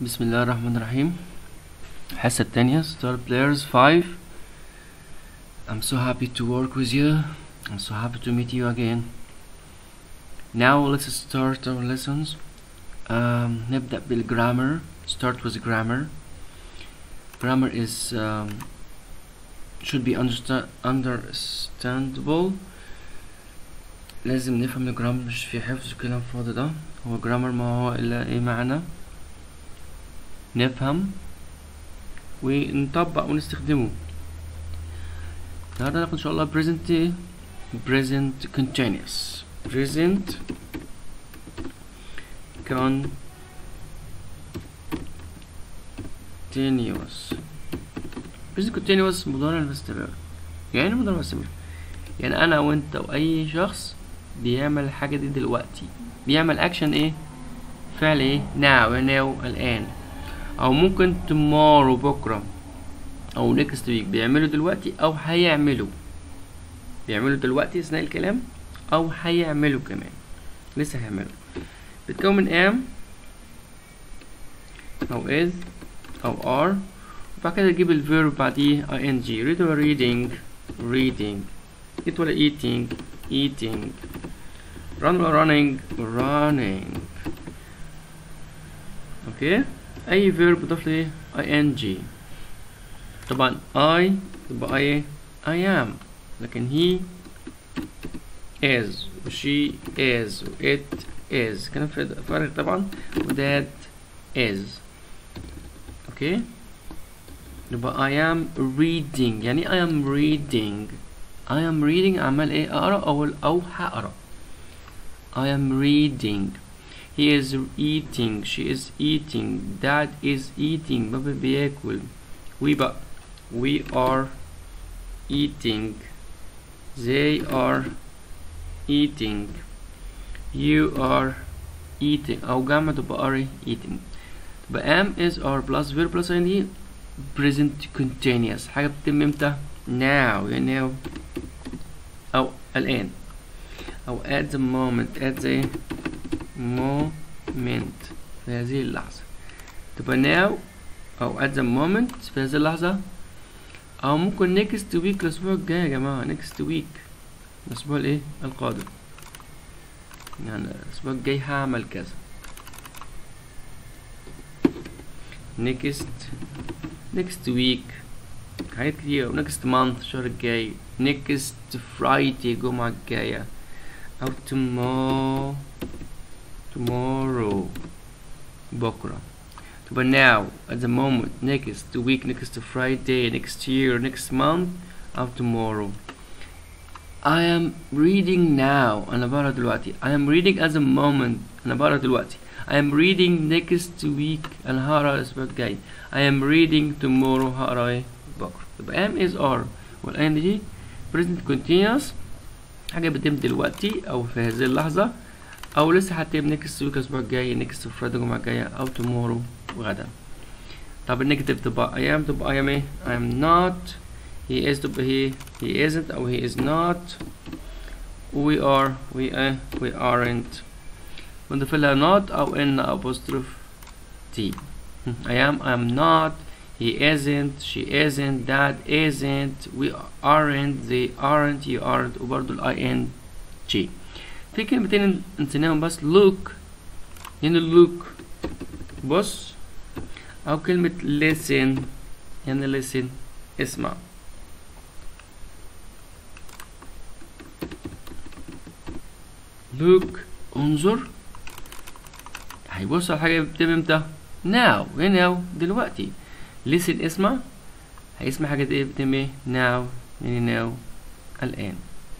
بسم الله الرحمن الرحيم الحصة التانية Star Players 5 I'm so happy to work with you I'm so happy to meet you again Now let's start our lessons um, نبدأ بالgrammar Start with grammar Grammar is um, should be understa- understandable لازم نفهم الجرامر مش في حفظ كلام فاضي ده هو جرامر ما هو إلا إيه معنى نفهم ونطبق ونستخدمه. النهارده هناخد إن شاء الله present present continuous. Present continuous. Present continuous مضارع مستمر يعني إيه مضارع مستمر يعني أنا وأنت وأي شخص بيعمل الحاجة دي دلوقتي. بيعمل اكشن إيه؟ فعل إيه؟ now now الآن. أو ممكن tomorrow بكرة أو next week. بيعملوا دلوقتي أو هيعملوا. بيعملوا دلوقتي أثناء الكلام أو هيعملوا كمان. لسه هيعملوا. بتكون من am أو is أو are. وبعد كده تجيب الفيرب بعديه ing. read ولا reading. Reading. eat ولا eating eating. run ولا running? running. أوكي اي فيرب بضيف له ing طبعا I تبقى ايه I am لكن he is و she is و it is كان في فرق طبعا و that is اوكي يبقى I am reading يعني I am reading I am reading عمال ايه اقرا او او هقرا I am reading He is eating she is eating dad is eating بابا بياكل we بقى we are eating they are eating you are eating أو جمع تبقى are eating تبقى am is are plus verb plus ing present continuous حاجة بتتم امتى now يعني now أو الآن أو at the moment at the moment في هذه اللحظة تبقى now أو at the moment في هذه اللحظة أو ممكن next week الأسبوع الجاي يا جماعة next week الأسبوع الإيه القادم يعني الأسبوع الجاي هعمل كذا next next week حاجات كتير next month الشهر الجاي next Friday الجمعة الجاية أو tomorrow tomorrow بكرة تبقى now at the moment next week next Friday next year next month أو tomorrow I am reading now أنا بقرا دلوقتي I am reading at the moment أنا بقرا دلوقتي I am reading next week أنا هقرا الأسبوع الجاي I am reading tomorrow هقرا إيه بكرة يبقى am is are والآن دي present continuous حاجة بتتم دلوقتي أو في هذه اللحظة أو لسه هتبقى نيكست ويك الأسبوع الجاي نيكست فرايد الجمعة الجاية أو تومورو وغدا طب النيجاتيف تبقى اي ام تبقى اي ام اي ام نوت هي از تبقى هي هي ازنت أو هي از نوت وي ار وي ا وي ارنت ونضيف لها نوت أو إن ابوستروف تي اي ام اي ام نوت he isn't. She isn't. That isn't. We aren't. They aren't. You aren't. وبرضه ال ing في كلمتين نسيناهم بس. look. هنا look. بص. أو كلمة listen. هنا listen. اسمع. look. انظر. هيبص على حاجة بتتم إمتى؟ now. هنا دلوقتي. listen اسمع. هيسمع حاجة إيه بتتم إيه؟ now. يعني now. الآن.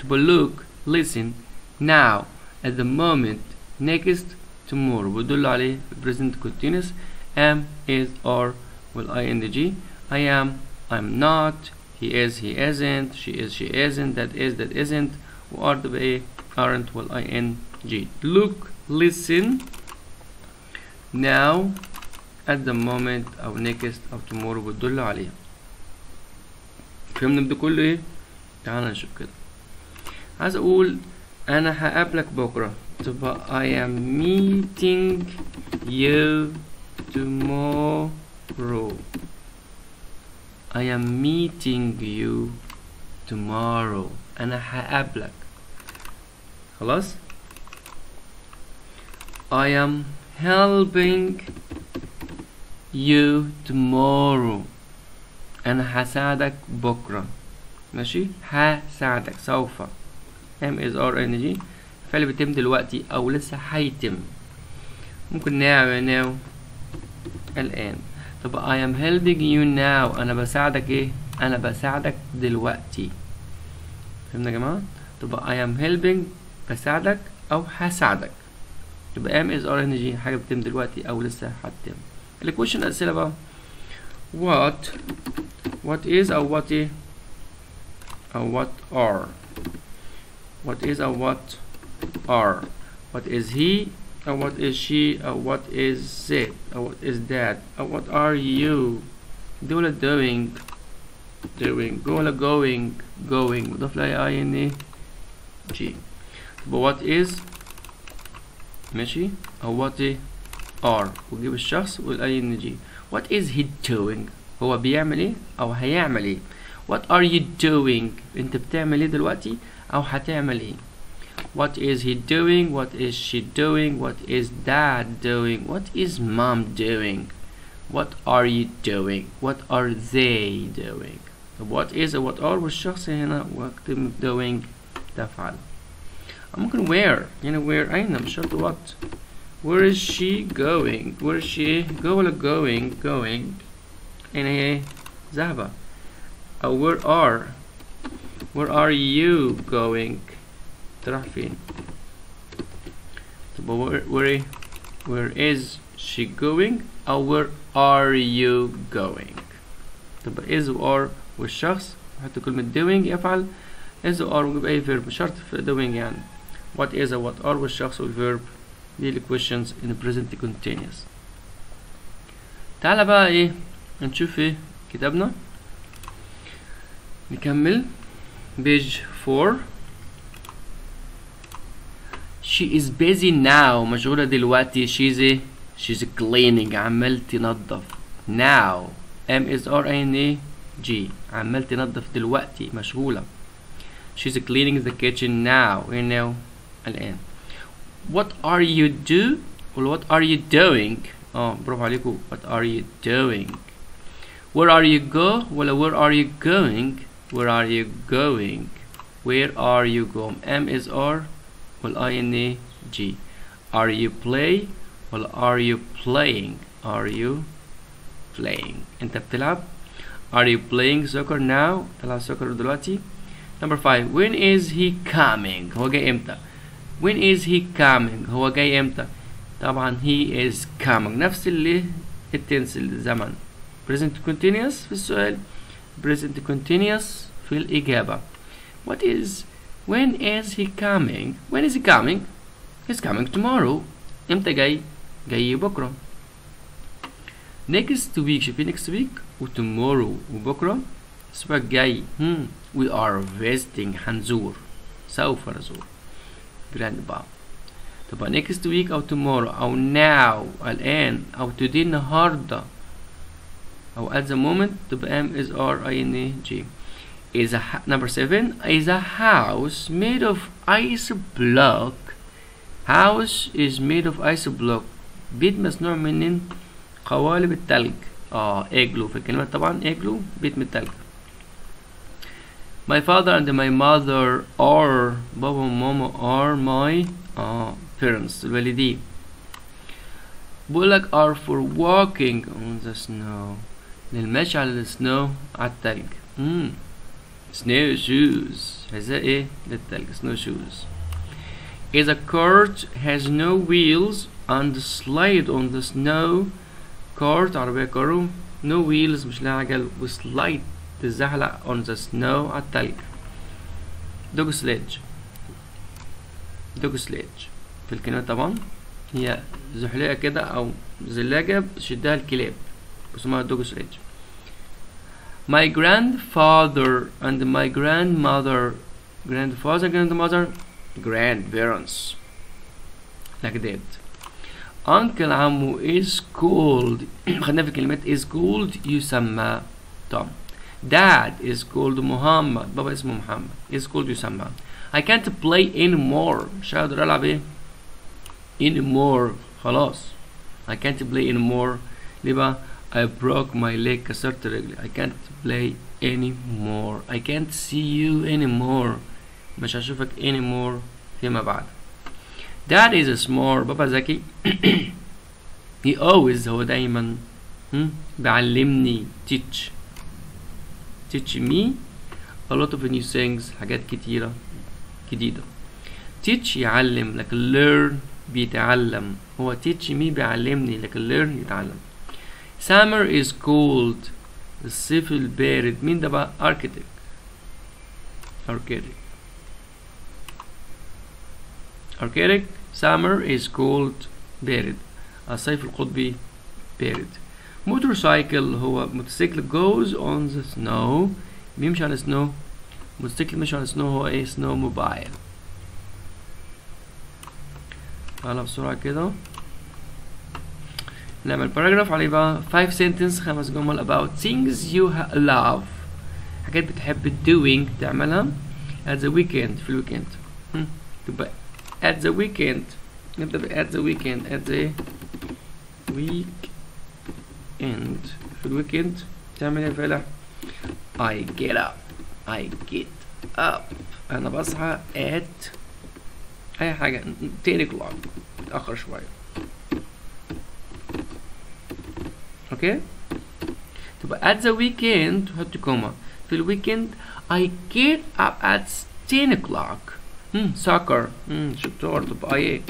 تبقى look. listen. now at the moment next tomorrow بيدل عليه present continuous am is are will ing I am I'm not he is he isn't she is she isn't that is that isn't و are تبقى ايه aren't will ing look listen now at the moment أو next أو tomorrow بتدل عليها فهمنا ده كله ايه تعال نشوف كده عايز اقول أنا هقابلك بكره تبقى I am meeting you tomorrow I am meeting you tomorrow أنا هقابلك خلاص I am helping you tomorrow أنا هساعدك بكرة ماشي هساعدك سوف M is R N G. فعل بيتم دلوقتي أو لسه هيتم. ممكن now now. الآن طب I am helping you now. أنا بساعدك إيه؟ أنا بساعدك دلوقتي. فهمنا يا جماعة؟ طب I am helping. بساعدك أو هساعدك. يبقى am is N G حاجة بتتم دلوقتي أو لسه هتتم. الكويشن أسئلة بقى. What what is أو what إيه؟ أو what are. what is أو what are what is he أو what is she أو what is it أو what is that أو what are you دول doing doing ولا going going مضاف لها I N A G طب what is ماشي أو what are وجيب الشخص والاي ان جي what is he doing هو بيعمل ايه او هيعمل ايه what are you doing انت بتعمل ايه دلوقتي او هتعمل ايه what is he doing what is she doing what is dad doing what is mom doing what are you doing what are they doing what is or what are والشخص هنا واكتب doing تفعل ممكن where هنا where أين مش شرط what where is she going where is she go ولا going going هنا هي ذهبة أو where are where are you going تروح فين طب where where where is she going أو where are you going طب is و are والشخص حتى كلمة doing يفعل is و are ويجيب أي verb مش شرط في doing يعني what is و what are والشخص والverb دي ال questions in the present continuous تعالى بقى ايه نشوف ايه كتابنا نكمل page 4 she is busy now مشغولة دلوقتي she's a she's cleaning عمال تنظف now M is R I N A G عمال تنظف دلوقتي مشغولة she's cleaning the kitchen now you know الآن what are you do ولا what are you doing اه برافو عليكم what are you doing where are you go ولا where are you going where are you going where are you going M is R ولا I N A G are you play ولا are you playing are you playing انت بتلعب are you playing soccer now تلعب soccer دلوقتي number five when is he coming هو جاي امتى when is he coming هو جاي امتى طبعا he is coming نفس اللي التنس الزمن present continuous في السؤال present continuous في الإجابة what is when is he coming when is he coming he's coming tomorrow امتى جاي جاي بكرة next week شايفين next week و tomorrow وبكرة الأسبوع الجاي hmm. we are visiting هنزور سوف نزور grandpa تبقى next week أو tomorrow أو now الآن أو today النهاردة أو at the moment تبقى M is R I N A G is a number seven is a house made of ice block house is made of ice block بيت مصنوع من قوالب التلج اه اجلو في الكلمة طبعا اجلو بيت من التلج My father and my mother are بابا وماما are my آه parents الوالدين بقولك are for walking on the snow للمشي على السنو على التلج. snow shoes. حذاء إيه؟ للتلج. shoes. Is a cart has no wheels and slide on the snow cart عربية كارو no wheels مش لها عجل وسلايد تزحلق on the snow على التلج. Dog sledge. Dog sledge. في الكلمة طبعا هي زحليقة كده أو زلاجة بتشدها الكلاب. my grandfather and my grandmother grandfather grandmother grandparents like that uncle عمو is called خدنا في كلمة is called يسمى توم dad is called محمد بابا اسمه محمد is called يسمى I can't play anymore مش هقدر ألعب إيه anymore خلاص I can't play anymore ليه بقى I broke my leg كسرت رجلي I can't play anymore I can't see you anymore مش هشوفك anymore فيما بعد Dad is smart بابا ذكي he always هو دايما هم؟ بيعلمني teach teach me a lot of new things حاجات كتيرة جديدة teach يعلم لكن learn بيتعلم هو teach me بيعلمني لكن learn يتعلم summer is cold الصيف البارد مين ده بقى architect architect architect summer is cold بارد الصيف القطبي بارد motorcycle هو موتوسيكل goes on the snow بيمشي على snow موتوسيكل مش على snow هو ايه snow موبايل تعالى بسرعة كده نعمل باراجراف عليه بقى 5 sentence خمس جمل about things you ha- love حاجات بتحب doing تعملها at the weekend في الويكند هم، تبقى at the weekend نبدأ ب at the weekend at the weekend في الويكند تعمل ايه يا فالح I get up I get up أنا بصحى at أي حاجة 10 o'clock متأخر شوية اوكي تبقى at the weekend تحط كوما في الويكند I get up at 10 o'clock hmm, soccer hmm, شطور تبقى ايه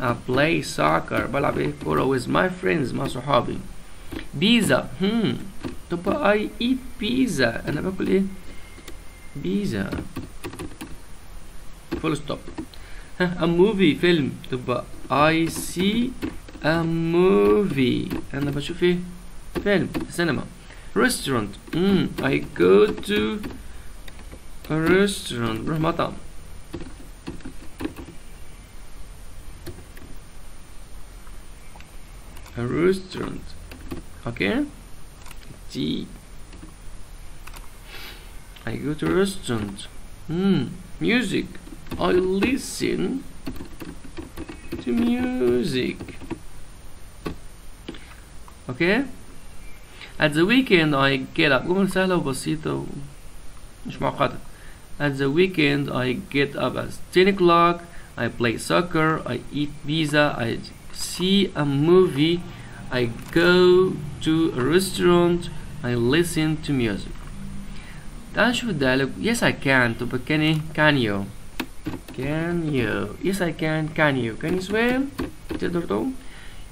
I play soccer بلعب ايه كورة with my friends مع صحابي بيزا hmm. تبقى I eat pizza انا باكل ايه بيزا فول ستوب ها a movie فيلم تبقى I see a movie انا بشوف ايه film cinema. Restaurant. Mm, I go to a restaurant. Rahmatan a restaurant. Okay. T I go to restaurant. Mm, music. I listen to music. Okay. at the weekend I get up جمل سهلة وبسيطة ومش معقدة at the weekend I get up at 10 o'clock I play soccer I eat pizza I see a movie I go to a restaurant I listen to music تعال نشوف الديالوج yes I can تبقى can ايه can you can you yes I can can you can you swim تقدر تعوم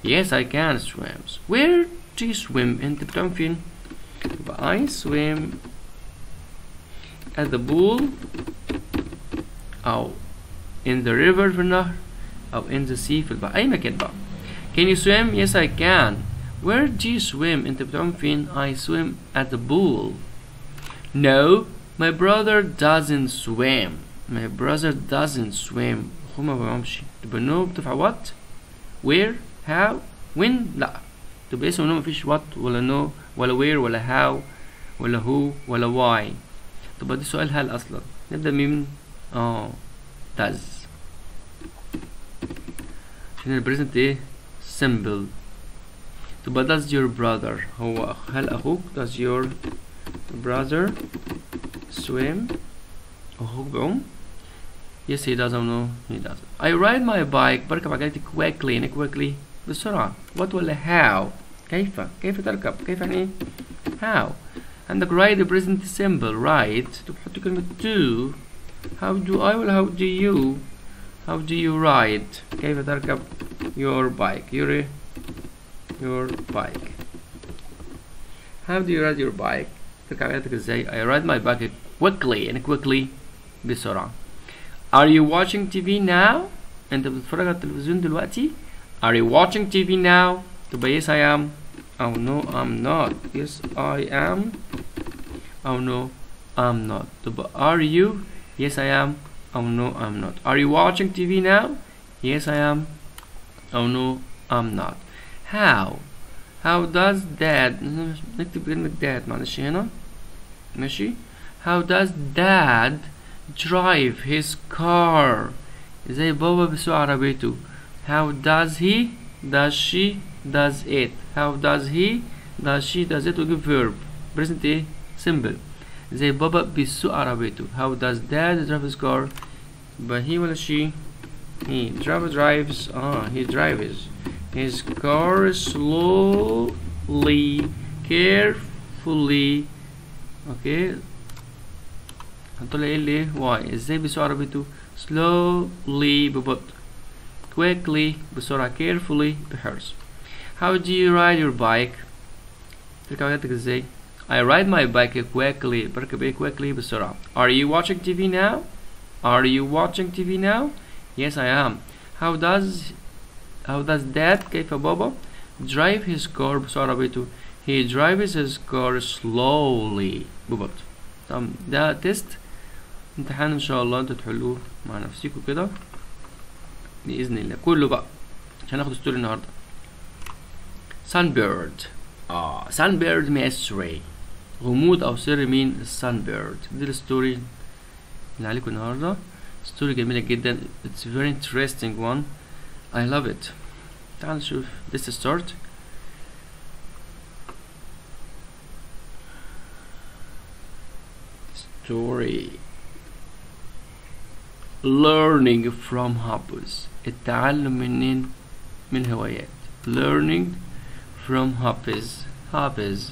yes I can swim where do you swim انت بتعوم فين يبقى I swim at the pool أو in the river في النهر أو in the sea في البحر أي مكان بقى can you swim yes I can where do you swim انت بتعوم فين I swim at the pool no my brother doesn't swim my brother doesn't swim أخوه ما بيعومش تبقى no بتفعل what where how when لا تبقى اسمه no مفيش what ولا no ولا where ولا how ولا who ولا why تبقى دي سؤال هل أصلا نبدأ من آه does عشان البريزنت إيه simple تبقى does your brother هو هل أخوك does your brother swim أخوك بعوم yes he does or no he doesn't I ride my bike بركب عجلتي quickly يعني quickly بسرعة what ولا how كيف كيف تركب كيف يعني ايه how عندك ride the present simple ride تحط كلمة do how do I ولا how do you how do you ride كيف تركب your bike your your bike how do you ride your bike تركب عجلتك ازاي I ride my bike quickly يعني quickly بسرعة Are you watching TV now انت بتتفرج على التلفزيون دلوقتي Are you watching TV now تبقى yes I am Oh no I'm not Yes I am Oh no I'm not تبقى Are you Yes I am Oh no I'm not Are you watching TV now Yes I am Oh no I'm not how how does dad نكتب كلمة dad معلش هنا ماشي how does dad drive his car ازاي بابا بيسوق عربيته how does he does she does it how does he does she does it وجيب verb present ايه simple زي بابا بيسوق عربيته how does dad drive his car but he ولا she he driver drives ah he drives his car slowly carefully okay هنطلع ايه اللي why ازاي بيسوق عربيته slowly ببطء quickly بسرعة carefully بحرص how do you ride your bike تركب عجلتك ازاي I ride my bike quickly بركب ايه quickly بسرعة Are you watching TV now? Are you watching TV now? Yes I am How does How does dad كيف بابا drive his car بسرعة عربيته He drives his car slowly ببطء طب ده تيست امتحان ان شاء الله انتوا تحلوه مع نفسكم كده بإذن الله. كله بقى. عشان ناخد ستوري النهارده. سان بيرد آه سان بيرد ماسري غموض أو سر مين؟ السان بيرد دي الستوري اللي عليكم النهارده. ستوري جميلة جدا. اتس فيري انتريستينج وان اي لاف ات تعال نشوف. ذس ستارت story. learning from hobbies التعلم منين من هوايات learning from hobbies hobbies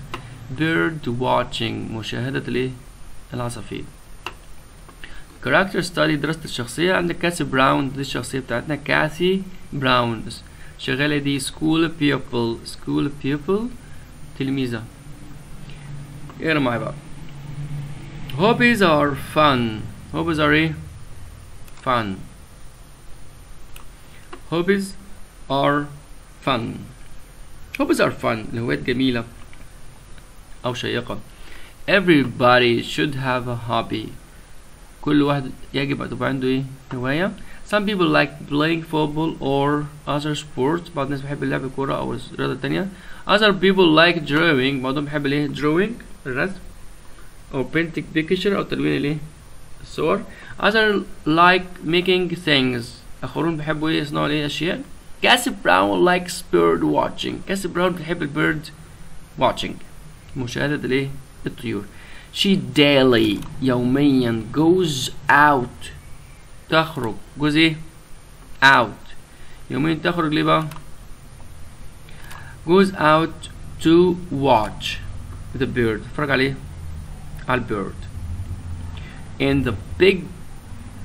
bird watching مشاهدة الايه العصافير character study دراسة الشخصية عندك كاسي براون دي الشخصية بتاعتنا كاثي براون شغالة دي school pupil school pupil تلميذة اقرا معايا بقى hobbies are fun hobbies are ايه fun hobbies are fun hobbies are fun الهوايات جميلة أو شيقة everybody should have a hobby كل واحد يجب أن تبقى عنده إيه هواية some people like playing football or other sports بعض الناس بيحب لعب الكورة أو الرياضة التانية other people like drawing بعضهم بيحب الإيه drawing الرسم أو painting picture أو تلوين الإيه الصور other like making things آخرون بيحبوا إيه يصنعوا الإيه أشياء كاسي براون likes bird watching كاسي براون بتحب البيرد watching مشاهدة الإيه الطيور she daily يوميا goes out تخرج goes ايه out يوميا تخرج ليه بقى goes out to watch the bird تتفرج عليه على البيرد in the big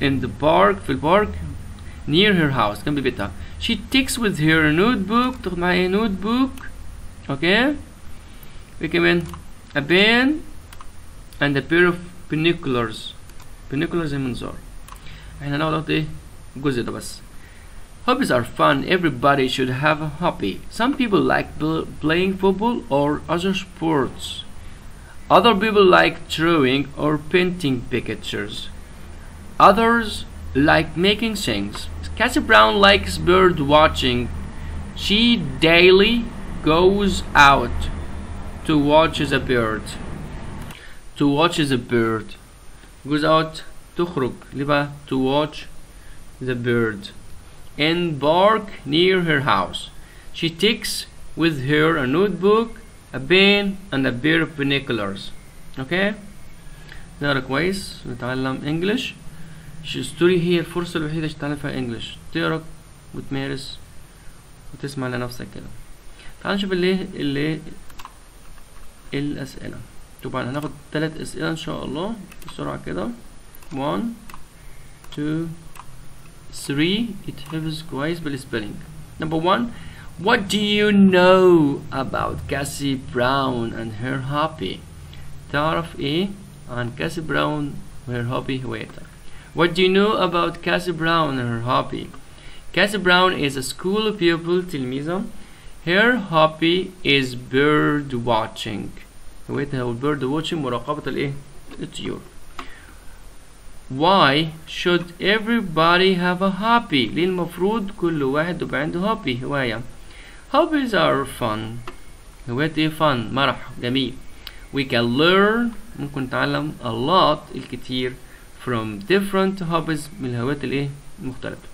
in the park في البارك near her house جنب بيتها she takes with her a notebook تاخد معاها ايه notebook اوكي ايه كمان a pen and a pair of binoculars binoculars زي منظار احنا هناخد ايه الجزء ده بس Hobbies are fun. Everybody should have a hobby. Some people like playing football or other sports. Other people like drawing or painting pictures. Others like making things. Cassie Brown likes bird watching. She daily goes out to watch a bird. To watch a bird. Goes out تخرج ليه بقى to watch the bird in park near her house. She takes with her a notebook, a pen, and a pair of binoculars. Okay? نقرأ كويس نتعلم انجلش ستوري هي الفرصة الوحيدة عشان تتعلم فيها انجلش تقرأ وتمارس وتسمع لنفسك كده. تعال نشوف اللي اللي الأسئلة. طبعا هناخد تلات أسئلة إن شاء الله. بسرعة كده. One two three. يتحفظ كويس بالسبيلنج number one what do you know about Cassie Brown and her hobby تعرف ايه عن كاسي براون وهير hobby هوايتها What do you know about Cassie Brown and her hobby? Cassie Brown is a school pupil تلميذة Her hobby is bird watching هوايتها هو bird watching مراقبة الايه؟ الطيور Why should everybody have a hobby؟ ليه المفروض كل واحد يبقى عنده hobby هواية hobbies are fun هوايات ايه fun مرح جميل we can learn ممكن نتعلم a lot الكتير from different hobbies من الهوايات الايه المختلفة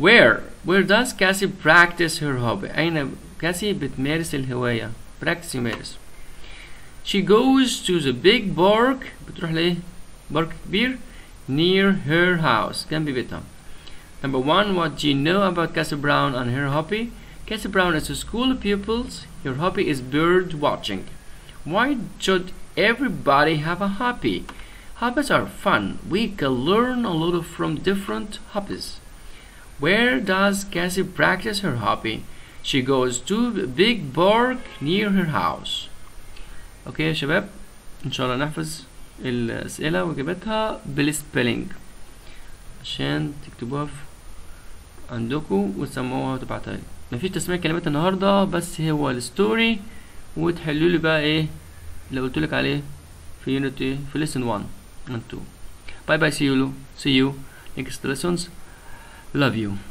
where where does Cassie practice her hobby أين كاسي بتمارس الهواية practice يمارس she goes to the big park بتروح لإيه بارك كبير near her house جنب بيتها number one what do you know about Cassie Brown and her hobby Cassie Brown is a school pupils her hobby is bird watching why should everybody have a hobby hobbies are fun we can learn a lot from different hobbies where does Cassie practice her hobby she goes to a big park near her house اوكي يا شباب ان شاء الله نحفظ الاسئله واجاباتها بالسبيلنج عشان تكتبوها في عندكم وتسموها وتبعتها لي. مفيش تسميع كلمات النهارده بس هو الستوري. وتحلوا لي بقى إيه؟ اللي قلت لك عليه في يونت إيه؟ في lesson 1 and 2 باي باي see you. See you. Next lessons. Love you.